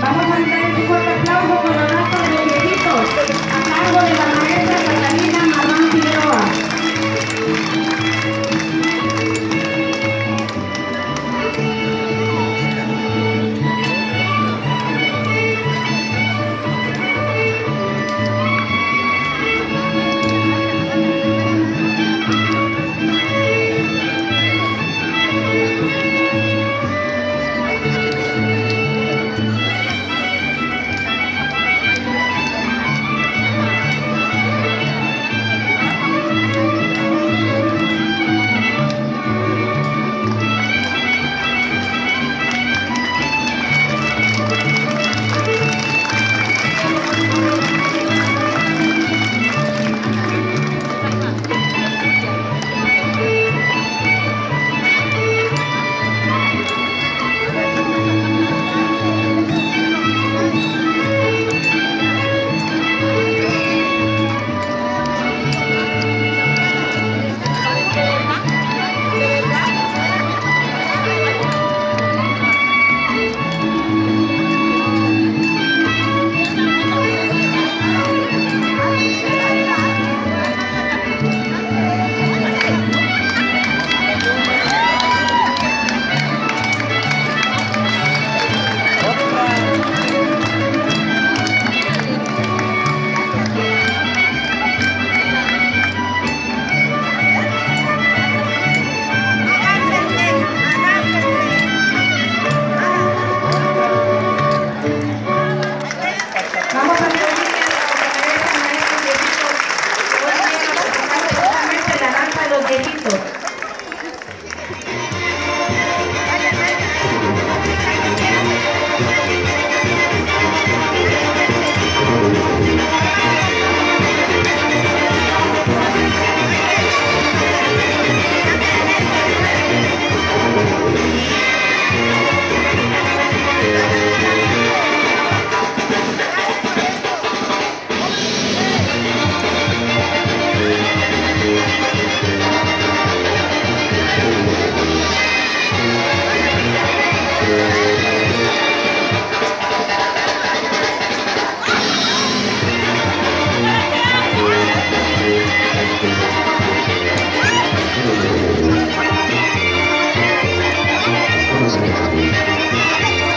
Vamos a brindar un fuerte aplauso por